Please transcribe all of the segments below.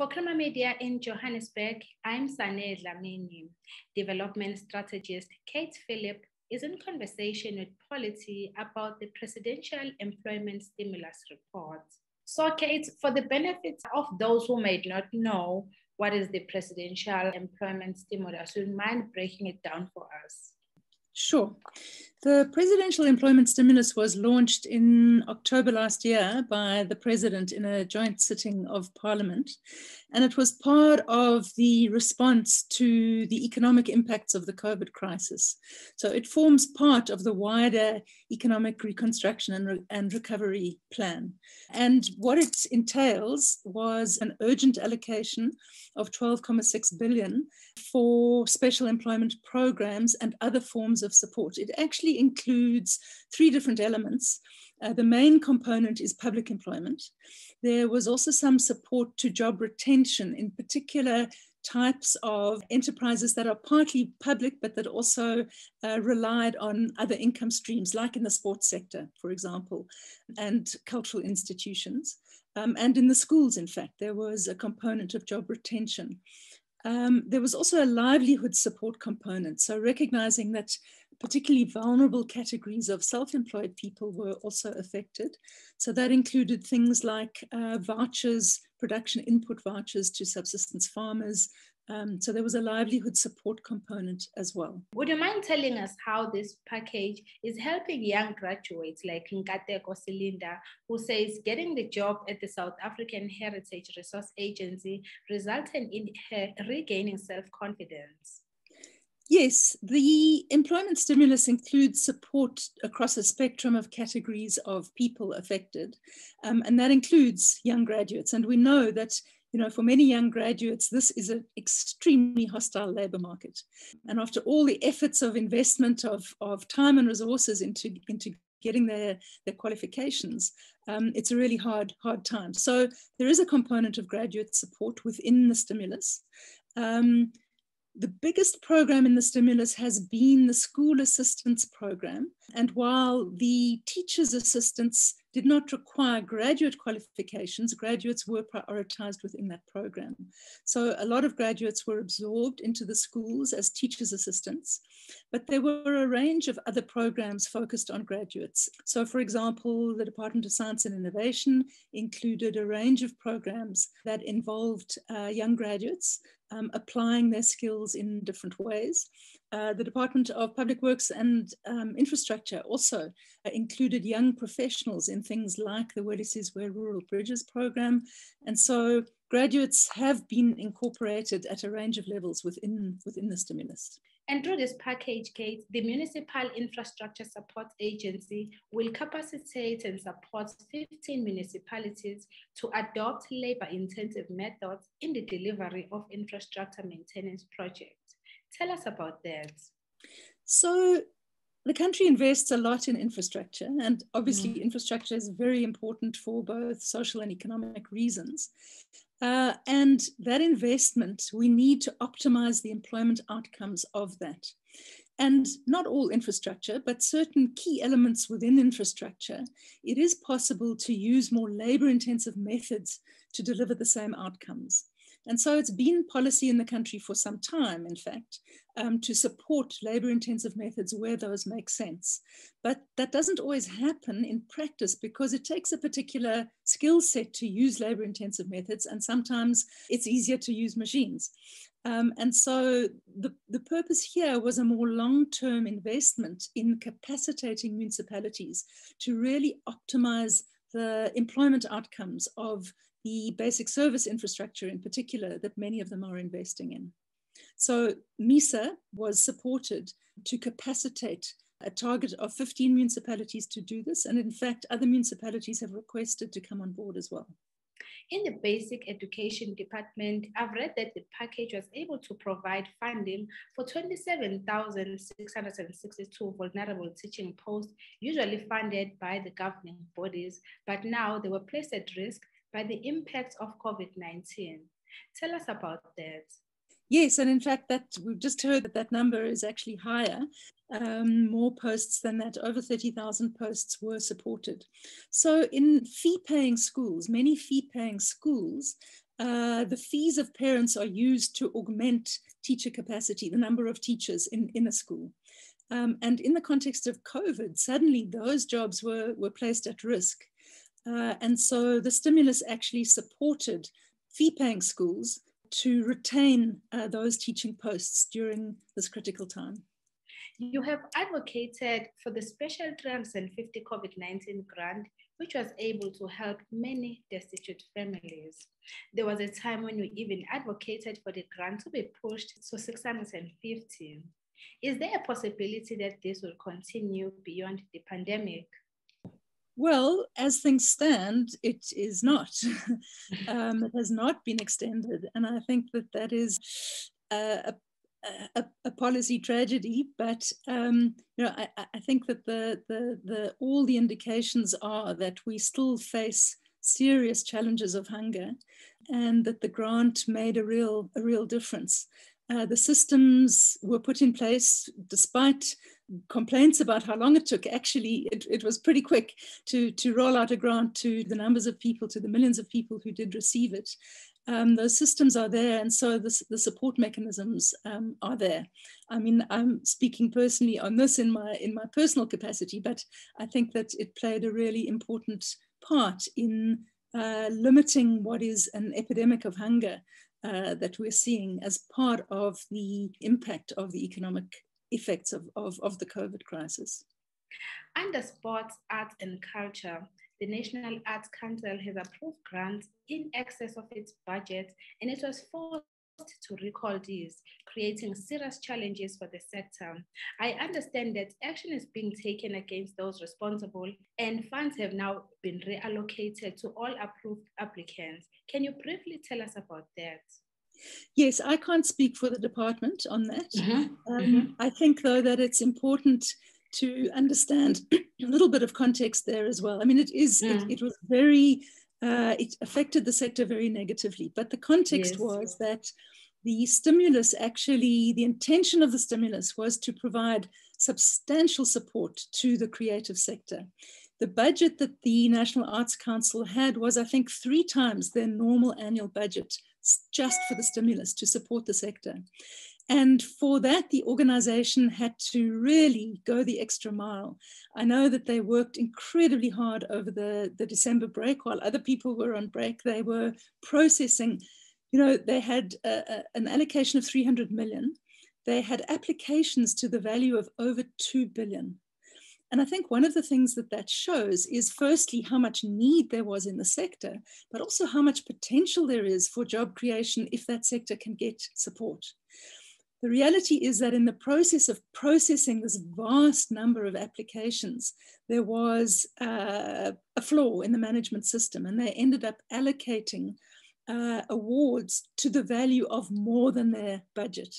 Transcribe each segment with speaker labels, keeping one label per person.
Speaker 1: For Creamer Media in Johannesburg, I'm Sane Dlamini. Development strategist Kate Philip is in conversation with Polity about the Presidential Employment Stimulus Report. So, Kate, for the benefit of those who might not know what is the Presidential Employment Stimulus, would you mind breaking it down for us?
Speaker 2: Sure. The presidential employment stimulus was launched in October last year by the president in a joint sitting of parliament. And it was part of the response to the economic impacts of the COVID crisis. So it forms part of the wider economic reconstruction and, re- and recovery plan. And what it entails was an urgent allocation of 12.6 billion for special employment programs and other forms of support. It actually includes three different elements. Uh, the main component is public employment. There was also some support to job retention, in particular types of enterprises that are partly public but that also uh, relied on other income streams, like in the sports sector, for example, and cultural institutions. Um, and in the schools, in fact, there was a component of job retention. Um, there was also a livelihood support component. So, recognizing that particularly vulnerable categories of self employed people were also affected. So, that included things like uh, vouchers, production input vouchers to subsistence farmers, um, so there was a livelihood support component as well.
Speaker 1: Would you mind telling us how this package is helping young graduates like Nkateko Silinda, who says getting the job at the South African Heritage Resource Agency resulted in her regaining self-confidence?
Speaker 2: Yes, the employment stimulus includes support across a spectrum of categories of people affected, um, and that includes young graduates. And we know that you know, for many young graduates, this is an extremely hostile labor market. And after all the efforts of investment of, of time and resources into, into getting their, their qualifications, um, it's a really hard, hard time. So there is a component of graduate support within the stimulus. Um, the biggest program in the stimulus has been the school assistance program. And while the teacher's assistants did not require graduate qualifications, graduates were prioritized within that program. So a lot of graduates were absorbed into the schools as teachers' assistants, but there were a range of other programs focused on graduates. So for example, the Department of Science and Innovation included a range of programs that involved uh, young graduates um, applying their skills in different ways. Uh, the Department of Public Works and um, Infrastructure also uh, included young professionals in things like the Welisizwe Rural Bridges program. And so graduates have been incorporated at a range of levels within, within the stimulus.
Speaker 1: And through this package, Kate, the Municipal Infrastructure Support Agency will capacitate and support 15 municipalities to adopt labor intensive methods in the delivery of infrastructure maintenance projects. Tell us about that.
Speaker 2: So, the country invests a lot in infrastructure, and obviously, mm. infrastructure is very important for both social and economic reasons. Uh, and that investment, we need to optimize the employment outcomes of that. And not all infrastructure, but certain key elements within infrastructure, it is possible to use more labor intensive methods to deliver the same outcomes. And so it's been policy in the country for some time, in fact, um, to support labor intensive methods where those make sense. But that doesn't always happen in practice because it takes a particular skill set to use labor intensive methods, and sometimes it's easier to use machines. Um, and so the, the purpose here was a more long-term investment in capacitating municipalities to really optimize the employment outcomes of the basic service infrastructure in particular that many of them are investing in. So MISA was supported to capacitate a target of 15 municipalities to do this. And in fact, other municipalities have requested to come on board as well.
Speaker 1: In the basic education department, I've read that the package was able to provide funding for 27,662 vulnerable teaching posts, usually funded by the governing bodies, but now they were placed at risk by the impact of COVID 19. Tell us about that.
Speaker 2: Yes, and in fact, that we've just heard that that number is actually higher. Um, more posts than that, over 30,000 posts were supported. So, in fee paying schools, many fee paying schools, uh, the fees of parents are used to augment teacher capacity, the number of teachers in, in a school. Um, and in the context of COVID, suddenly those jobs were, were placed at risk. Uh, and so the stimulus actually supported fee paying schools to retain uh, those teaching posts during this critical time.
Speaker 1: You have advocated for the special 350 COVID 19 grant, which was able to help many destitute families. There was a time when you even advocated for the grant to be pushed to 650. Is there a possibility that this will continue beyond the pandemic?
Speaker 2: Well, as things stand, it is not. um, it has not been extended. And I think that that is a, a, a policy tragedy. But um, you know, I, I think that the, the, the, all the indications are that we still face serious challenges of hunger and that the grant made a real, a real difference. Uh, the systems were put in place despite complaints about how long it took. Actually, it, it was pretty quick to, to roll out a grant to the numbers of people, to the millions of people who did receive it. Um, those systems are there, and so the, the support mechanisms um, are there. I mean, I'm speaking personally on this in my in my personal capacity, but I think that it played a really important part in uh, limiting what is an epidemic of hunger uh, that we're seeing as part of the impact of the economic effects of, of, of the COVID crisis.
Speaker 1: Under sports, arts, and culture, the National Arts Council has approved grants in excess of its budget, and it was forced to recall these, creating serious challenges for the sector. I understand that action is being taken against those responsible, and funds have now been reallocated to all approved applicants. Can you briefly tell us about that?
Speaker 2: Yes, I can't speak for the department on that. Mm-hmm. Um, mm-hmm. I think, though, that it's important to understand a little bit of context there as well. I mean, it is, mm. it, it, was very, uh, it affected the sector very negatively, but the context yes. was that the stimulus actually, the intention of the stimulus was to provide substantial support to the creative sector. The budget that the National Arts Council had was, I think, three times their normal annual budget just for the stimulus to support the sector. And for that, the organization had to really go the extra mile. I know that they worked incredibly hard over the, the December break while other people were on break. They were processing, you know, they had a, a, an allocation of 300 million. They had applications to the value of over 2 billion. And I think one of the things that that shows is firstly how much need there was in the sector, but also how much potential there is for job creation if that sector can get support. The reality is that in the process of processing this vast number of applications, there was uh, a flaw in the management system, and they ended up allocating uh, awards to the value of more than their budget.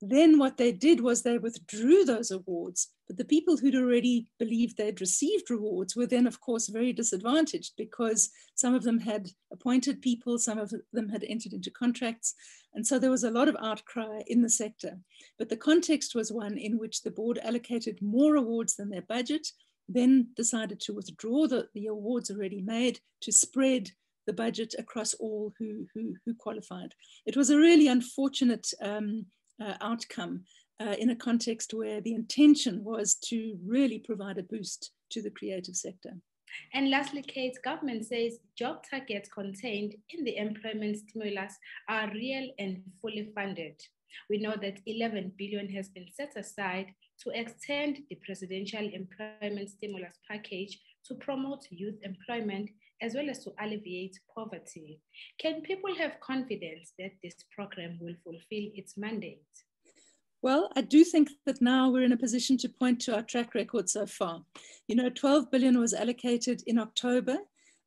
Speaker 2: Then what they did was they withdrew those awards, but the people who'd already believed they'd received rewards were then, of course, very disadvantaged because some of them had appointed people, some of them had entered into contracts. And so there was a lot of outcry in the sector. But the context was one in which the board allocated more awards than their budget, then decided to withdraw the, the awards already made to spread the budget across all who, who, who qualified. It was a really unfortunate um, uh, outcome uh, in a context where the intention was to really provide a boost to the creative sector.
Speaker 1: And lastly, Kate, government says job targets contained in the employment stimulus are real and fully funded. We know that 11 billion has been set aside to extend the presidential employment stimulus package to promote youth employment as well as to alleviate poverty. Can people have confidence that this program will fulfill its mandate?
Speaker 2: Well, I do think that now we're in a position to point to our track record so far. You know, 12 billion was allocated in October.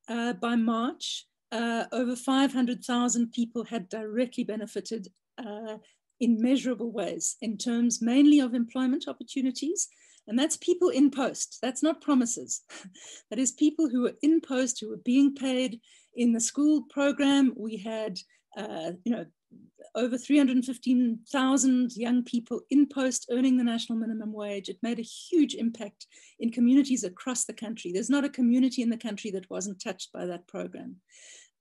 Speaker 2: Uh, by March, uh, over 500,000 people had directly benefited uh, in measurable ways in terms mainly of employment opportunities, and that's people in post. That's not promises. that is people who are in post, who are being paid in the school program. We had, uh, you know, over 315,000 young people in post earning the national minimum wage. It made a huge impact in communities across the country. There's not a community in the country that wasn't touched by that program.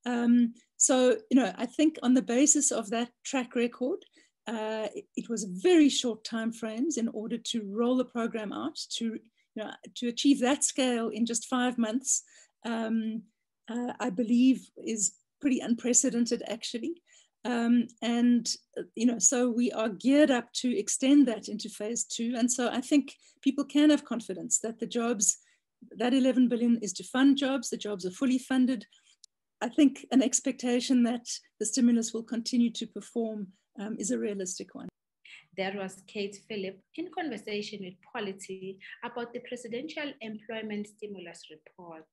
Speaker 2: Um, So, you know, I think on the basis of that track record, uh, it, it, was very short time frames in order to roll the program out to, you know, to achieve that scale in just five months. Um, uh, I believe is pretty unprecedented actually. Um, and, you know, so we are geared up to extend that into phase two. And so I think people can have confidence that the jobs, that 11 billion is to fund jobs, the jobs are fully funded. I think an expectation that the stimulus will continue to perform um, is a realistic one.
Speaker 1: That was Kate Philip in conversation with Polity about the Presidential Employment Stimulus Report.